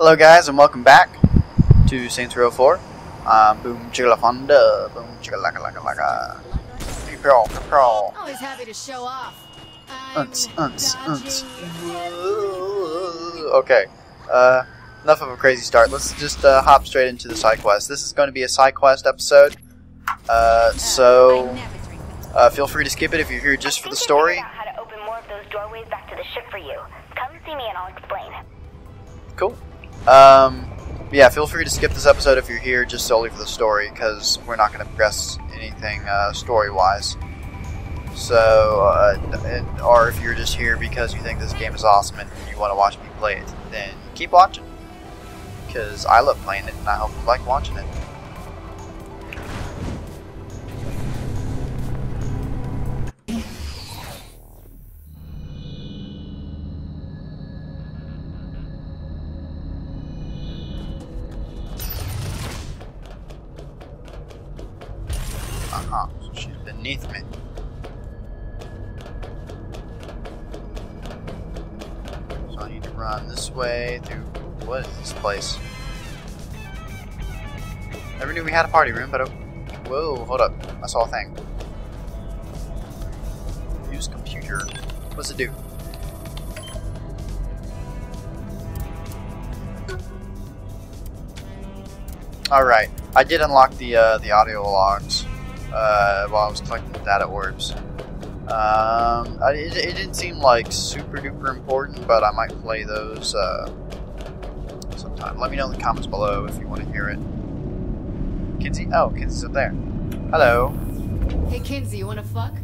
Hello guys and welcome back to Saints Row 4. Um, boom chicka fonda, boom chicka laka laka laka. Pro, pro. Always happy to show off. Unts, I'm unts, unts. Okay, uh, enough of a crazy start. Let's just uh, hop straight into the side quest. This is going to be a side quest episode, uh, so uh, feel free to skip it if you're here just for the story. I think I figured out how to open more of those doorways back to the ship for you. Come see me and I'll explain. Um, yeah, feel free to skip this episode if you're here just solely for the story, because we're not going to progress anything uh, story-wise. So, uh, or if you're just here because you think this game is awesome and you want to watch me play it, then keep watching. Because I love playing it and I hope you like watching it. Place? Never knew we had a party room, but... oh- Whoa, hold up. I saw a thing. Use computer. What's it do? Alright, I did unlock the uh, the audio logs uh, while I was collecting the data orbs. Um, I, it, it didn't seem like super duper important, but I might play those uh, sometime. Let me know in the comments below if you want to hear it. Kinzie? Oh, Kinzie's up there. Hello. Hey Kinzie, you wanna fuck?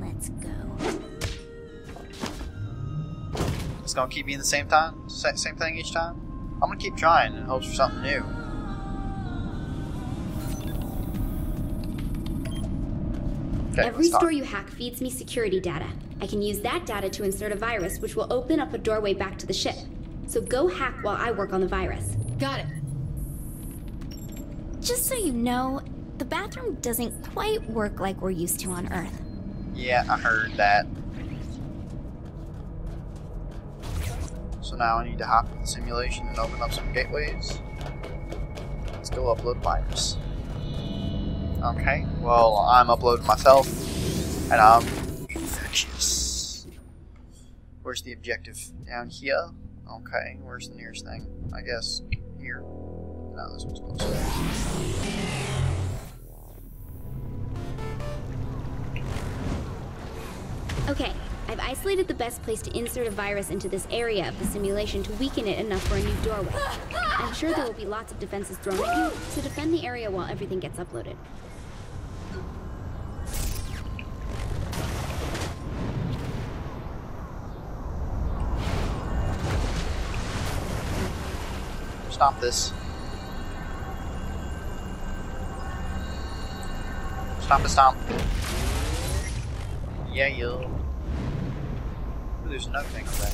Let's go. It's gonna keep being the same time, same thing each time. I'm gonna keep trying in hopes for something new. Okay, Every store you hack feeds me security data. I can use that data to insert a virus, which will open up a doorway back to the ship. So go hack while I work on the virus. Got it. Just so you know, the bathroom doesn't quite work like we're used to on Earth. Yeah, I heard that. So now I need to hop in the simulation and open up some gateways. Let's go upload virus. Okay, well, I'm uploading myself, and I'm infectious. Where's the objective? Down here? Okay, where's the nearest thing? I guess here. No, this one's closer. Okay, I've isolated the best place to insert a virus into this area of the simulation to weaken it enough for a new doorway. I'm sure there will be lots of defenses thrown at you, so defend the area while everything gets uploaded. Stop this. Stop a stomp. Yeah, yo. Ooh, there's another thing over there.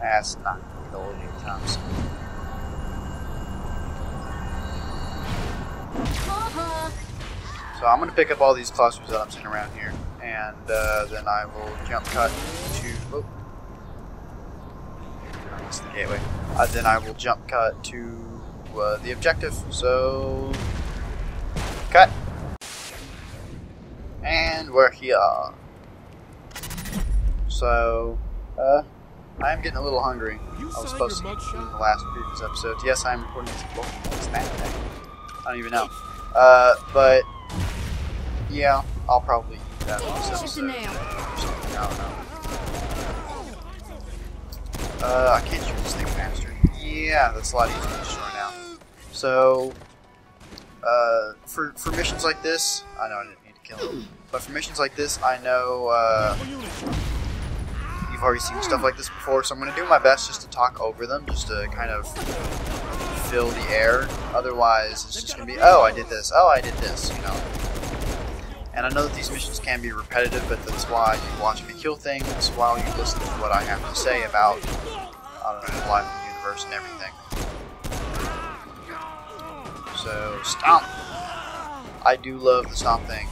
That's not the old Times. So I'm gonna pick up all these clusters that I'm seeing around here, and uh, then I will jump cut to. Oh, that's the gateway. Uh, then I will jump cut to uh, the objective. So, cut, and we're here. So, uh, I am getting a little hungry. I was supposed to eat in the last previous episode. Yes, I'm recording this. Well, what's that? I don't even know. Uh, but yeah, I'll probably eat that this Just a episode. or something, I don't know. Uh, I can't shoot this thing faster. Yeah, that's a lot easier to destroy now. So, uh, for for missions like this, I know I didn't need to kill him, but for missions like this, I know uh, you've already seen stuff like this before, so I'm gonna do my best just to talk over them, just to kind of fill the air. Otherwise, it's just gonna be, oh, I did this, oh, I did this, you know. And I know that these missions can be repetitive, but that's why you watch me kill things while you listen to what I have to say about, I don't know, life in the universe and everything. So, stomp! I do love the stomp thing.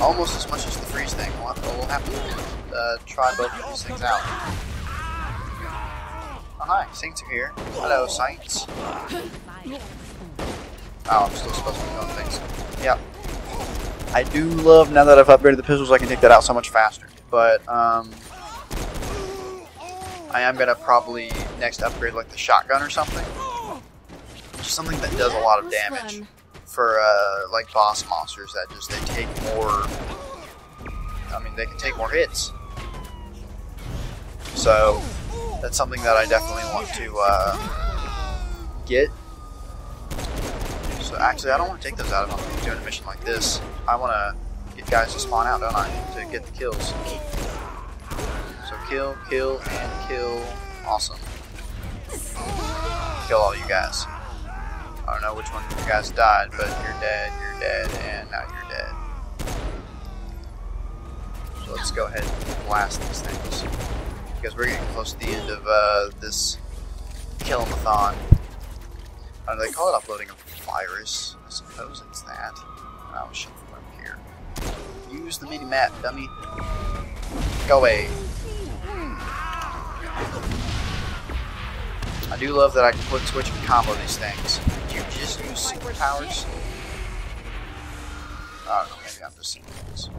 Almost as much as the freeze thing. We'll happen? uh, try both of these things out. Oh, hi, Saints are here. Hello, Saints. Oh, I'm still supposed to be doing things. Yep. I do love, now that I've upgraded the pistols, I can take that out so much faster. But, um... I am going to probably next upgrade, like, the shotgun or something. Just something that does a lot of damage for uh, like boss monsters that just they take more. I mean, they can take more hits. So that's something that I definitely want to uh, get. So actually, I don't want to take those out I'm doing a mission like this. I want to get guys to spawn out, don't I, to get the kills. So kill, kill, and kill. Awesome. Kill all you guys. I don't know which one of you guys died, but you're dead, you're dead, and now you're dead. So let's go ahead and blast these things. Because we're getting close to the end of uh, this kill-a-thon. Uh, they call it uploading a virus. I suppose it's that. Oh, shit from up here. Use the mini-map, dummy. Go away. I do love that I can flip switch and combo these things. You just use superpowers? I don't know, maybe I'm just seeing things.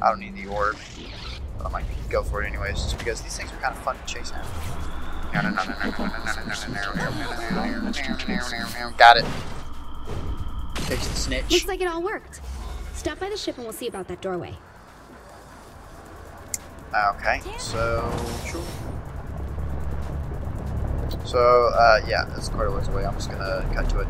I don't need the orb, but I might go for it anyways, just because these things are kind of fun to chase after. Got it. Takes the snitch. Looks like it all worked. Stop by the ship and we'll see about that doorway. Okay, so sure. So uh, yeah, it's quite a ways away. I'm just gonna cut to it.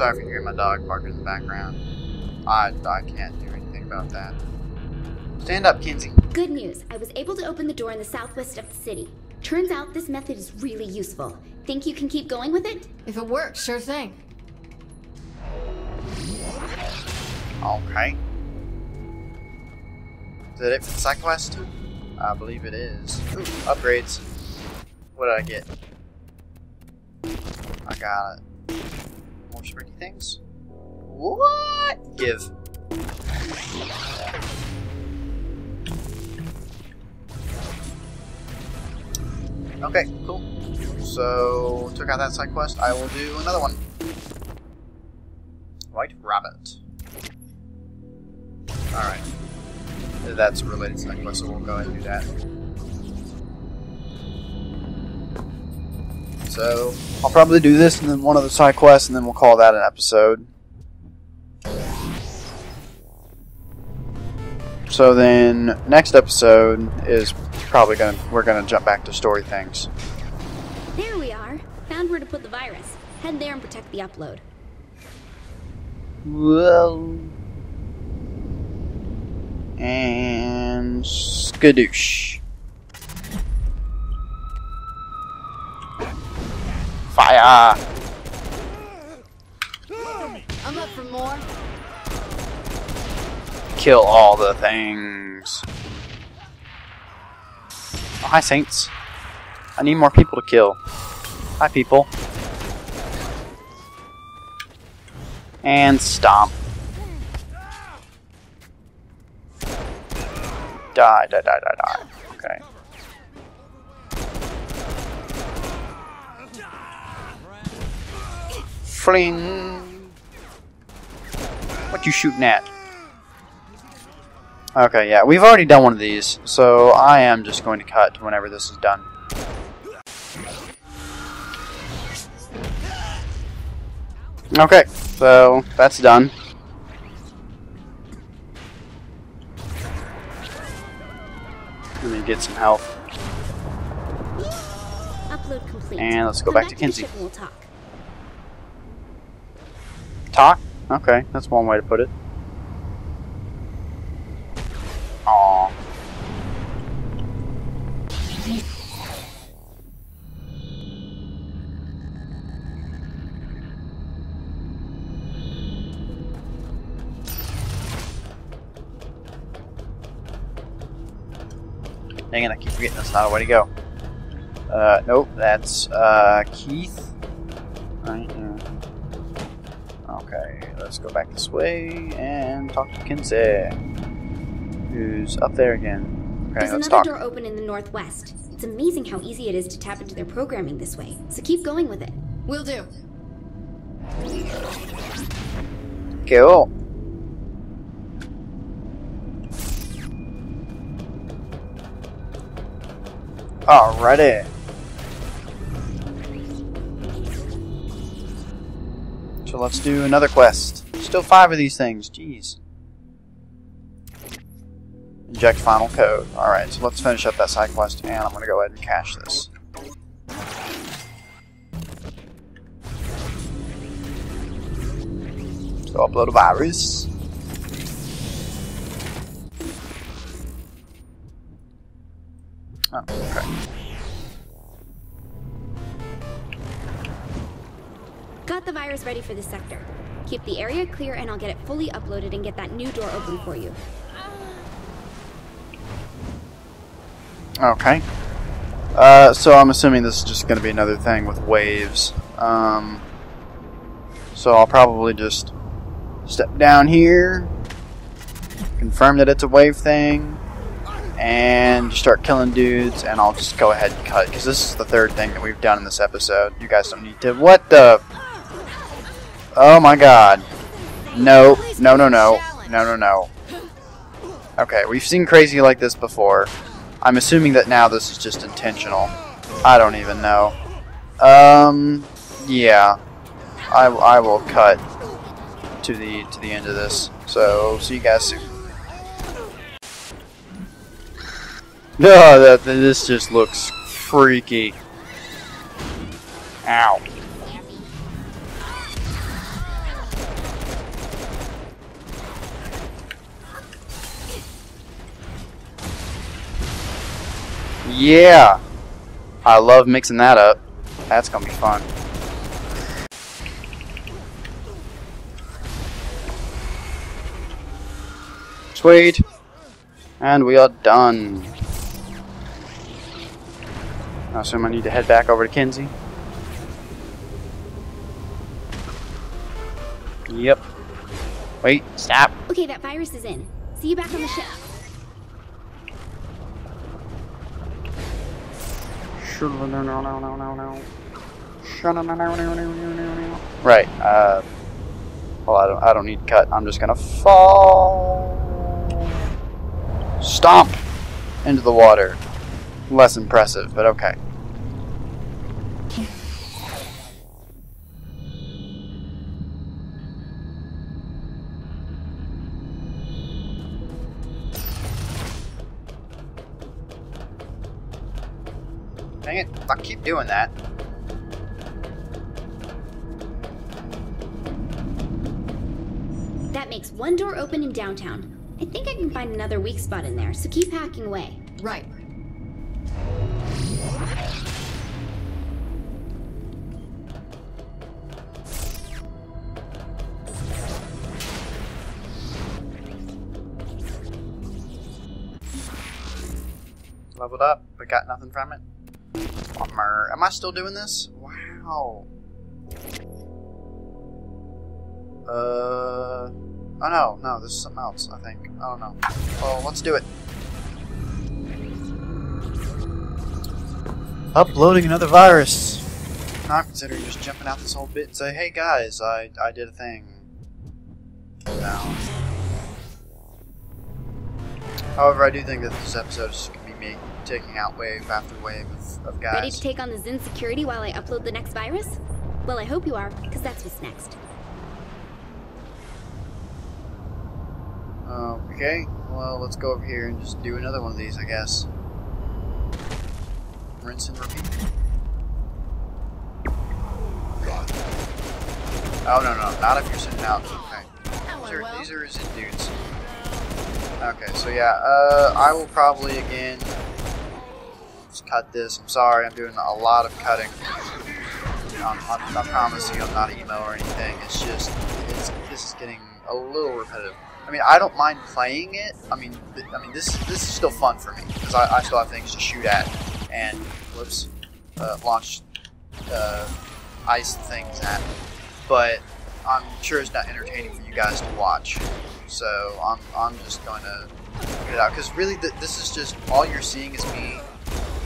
Sorry if you hear my dog barking in the background. I I can't do anything about that. Stand up, Kinzie. Good news. I was able to open the door in the southwest of the city. Turns out this method is really useful. Think you can keep going with it? If it works, sure thing. Okay. Is that it for the side quest? I believe it is. Ooh, upgrades. What did I get? I got more springy things. What? Give. Okay, cool. So, took out that side quest. I will do another one. White Rabbit. Alright. That's related to that quest, so we'll go ahead and do that. So, I'll probably do this and then one of the side quests, and then we'll call that an episode. So then, next episode is probably gonna we're gonna jump back to story things. There we are. Found where to put the virus. Head there and protect the upload. Well, and skadoosh. Fire! I'm up for more. Kill all the things. Oh, hi, Saints. I need more people to kill. Hi, people. And stomp. Die, die, die, die, die. Okay. Fling. What you shooting at? Okay, yeah, we've already done one of these, so I am just going to cut whenever this is done. Okay, so that's done. Let me get some health. Upload complete. And let's go Come back to Kinzie. we'll talk. Talk? Okay, that's one way to put it. Aww. Dang it, I keep forgetting that's not a way to go. Uh, nope, that's uh, Keith. Let's go back this way and talk to Kinzie, who's up there again. Okay, There's let's another talk. door open in the northwest. It's amazing how easy it is to tap into their programming this way. So keep going with it. We'll do. Cool. Alrighty. So let's do another quest. Still five of these things, jeez. Inject final code. Alright, so let's finish up that side quest and I'm gonna go ahead and cache this. So upload a virus. Oh, okay. Got the virus ready for the sector. Keep the area clear and I'll get it fully uploaded and get that new door open for you. Okay. Uh, so I'm assuming this is just going to be another thing with waves. Um, so I'll probably just step down here, confirm that it's a wave thing, and start killing dudes, and I'll just go ahead and cut, because this is the third thing that we've done in this episode. You guys don't need to... What the... Oh my god. No, no, no, no. No, no, no. Okay, we've seen crazy like this before. I'm assuming that now this is just intentional. I don't even know. Um, yeah. I, I will cut to the to the end of this. So see you guys soon. No, that this just looks freaky. Ow. Yeah. I love mixing that up. That's gonna be fun. Sweet. And we are done. I assume I need to head back over to Kinzie. Yep. Wait, stop. Okay, that virus is in. See you back on the ship. Right. Uh, well, I don't. I don't need cut. I'm just gonna fall, stomp into the water. Less impressive, but okay. Keep doing that. That makes one door open in downtown. I think I can find another weak spot in there, so keep hacking away. Right. Leveled up, but got nothing from it. Bummer. Am I still doing this? Wow. Uh. Oh no, no, this is something else, I think. I don't know. Well, let's do it. Uploading another virus. Not considering just jumping out this whole bit and say, hey guys, I, I did a thing. However, I do think that this episode is me taking out wave after wave of, of guys. Ready to take on the Zin security while I upload the next virus? Well, I hope you are, because that's what's next. Okay, well, let's go over here and just do another one of these, I guess. Rinse and repeat. Oh, no, no, not if you're sitting out. Okay. Oh, these are, these are Zin dudes. Okay, so yeah, uh, I will probably, again, just cut this. I'm sorry, I'm doing a lot of cutting. I'm, I'm, I promise you I'm not emo or anything. It's just, it's, this is getting a little repetitive. I mean, I don't mind playing it. I mean, I mean, this this is still fun for me because I, I still have things to shoot at. And whoops, uh, launch uh, ice things at. But I'm sure it's not entertaining for you guys to watch. So I'm, I'm just going to get it out. Because really, th this is just all you're seeing is me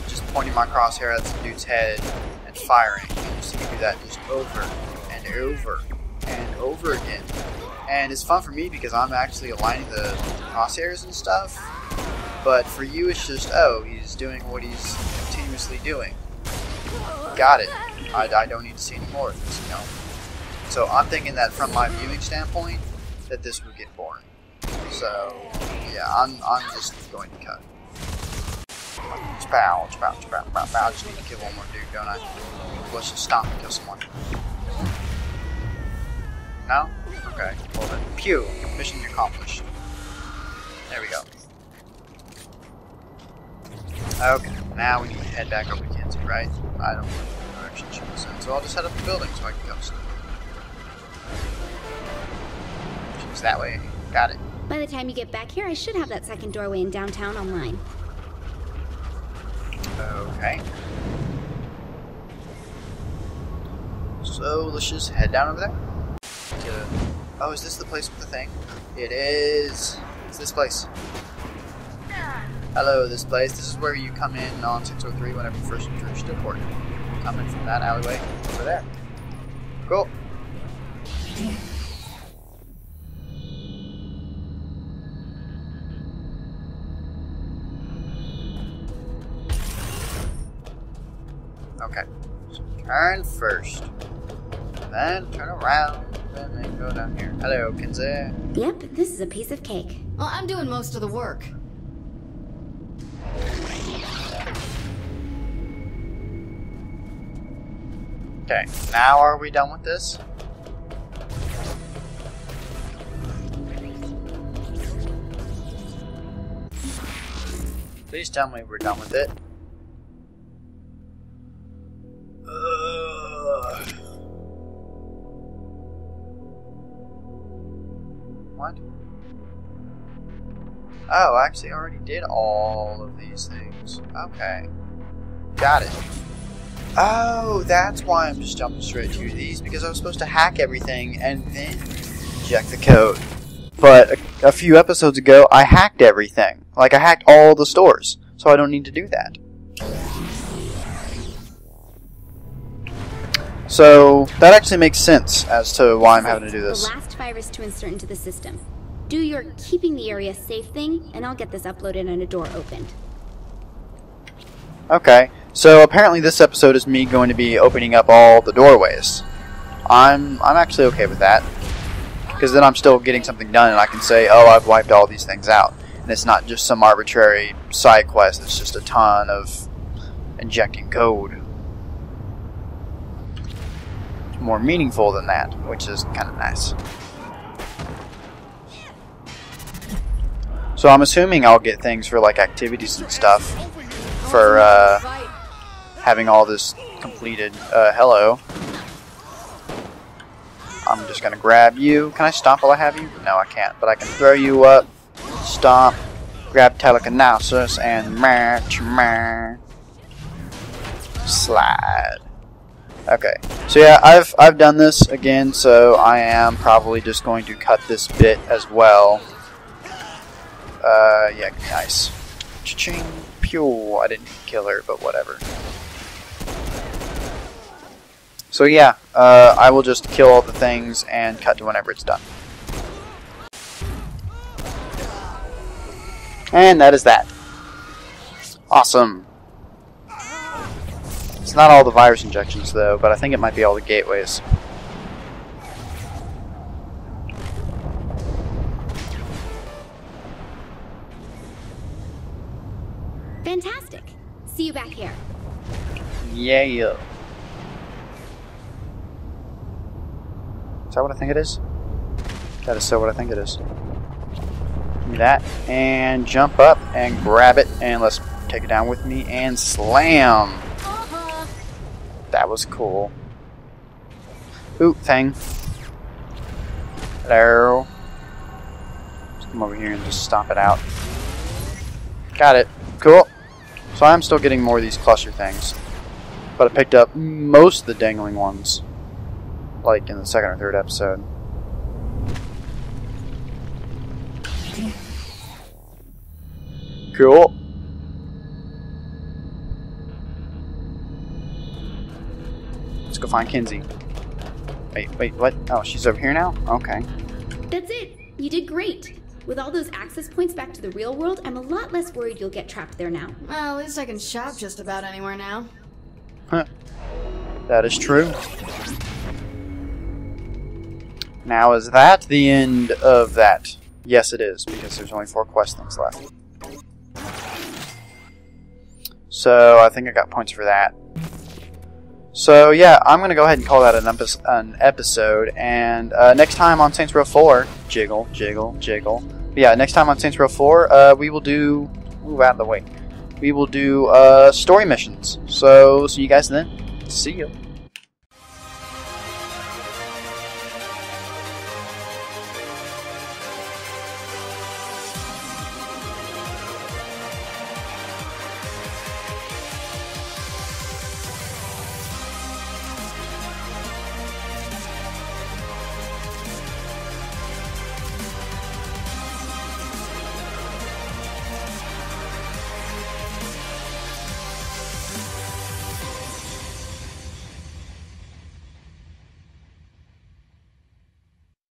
just pointing my crosshair at some dude's head and firing. And you see me do that just over and over and over again. And it's fun for me because I'm actually aligning the crosshairs and stuff. But for you, it's just, oh, he's doing what he's continuously doing. Got it. I, I don't need to see any more of this, you know. So I'm thinking that from my viewing standpoint, that this would get boring. So, yeah, I'm, I'm just going to cut. Spow, spow, spow, spow, spow. I just need to kill one more dude, don't I? Let's just stop and kill someone. No? Okay. Well then, pew. Mission accomplished. There we go. Okay, now we need to head back over to Kinzie, right? I don't know what direction she was in, so I'll just head up the building so I can go That way. Got it. By the time you get back here, I should have that second doorway in downtown online. Okay. So let's just head down over there. To, oh, is this the place with the thing? It is. It's this place. Hello, this place. This is where you come in on 603 whenever you first enter Steelport. Come in from that alleyway over there. Cool. Turn first. Then turn around. And then go down here. Hello, Kinzie. Yep, this is a piece of cake. Well, I'm doing most of the work. Okay, now are we done with this? Please tell me we're done with it. What? Oh, I actually already did all of these things. Okay. Got it. Oh, that's why I'm just jumping straight to these, because I was supposed to hack everything and then inject the code. But a, a few episodes ago, I hacked everything. Like, I hacked all the stores, so I don't need to do that. So, that actually makes sense as to why I'm having to do this. The last virus to insert into the system. Do your keeping the area safe thing, and I'll get this uploaded and a door opened. Okay, so apparently this episode is me going to be opening up all the doorways. I'm I'm actually okay with that because then I'm still getting something done, and I can say, oh, I've wiped all these things out, and it's not just some arbitrary side quest. It's just a ton of injecting code. More meaningful than that, which is kind of nice. So I'm assuming I'll get things for like activities and stuff for uh, having all this completed. Uh, hello. I'm just gonna grab you. Can I stomp while I have you? No, I can't. But I can throw you up, stomp, grab telekinesis, and match, match, slide. Okay. So yeah, I've I've done this again. So I am probably just going to cut this bit as well. Uh, yeah, nice. Cha-ching. Pew. I didn't kill her, but whatever. So yeah, uh, I will just kill all the things and cut to whenever it's done. And that is that. Awesome. It's not all the virus injections though, but I think it might be all the gateways. Fantastic. See you back here. Yeah. Is that what I think it is? That is so what I think it is. Give me that. And jump up and grab it. And let's take it down with me and slam. That was cool. Ooh, thing. Hello. Let's come over here and just stomp it out. Got it. Cool. So I'm still getting more of these cluster things. But I picked up most of the dangling ones. Like in the second or third episode. Cool. Go find Kinzie. Wait, wait, what? Oh, she's over here now? Okay. That's it. You did great. With all those access points back to the real world, I'm a lot less worried you'll get trapped there now. Well, at least I can shop just about anywhere now. Huh. That is true. Now, is that the end of that? Yes, it is, because there's only four quest things left. So, I think I got points for that. So, yeah, I'm going to go ahead and call that an, epi- an episode, and uh, next time on Saints Row 4, jiggle, jiggle, jiggle. But yeah, next time on Saints Row 4, uh, we will do... Move out of the way. We will do uh, story missions. So, see you guys then. See you.